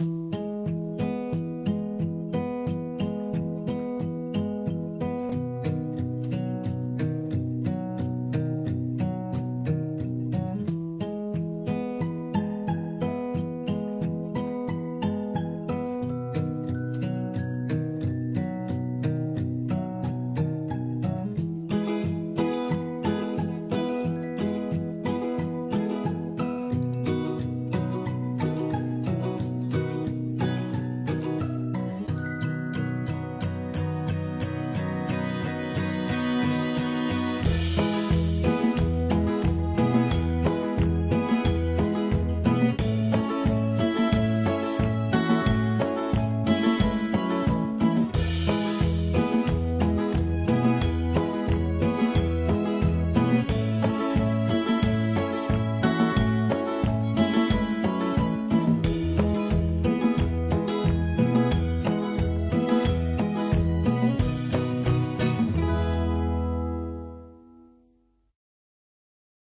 you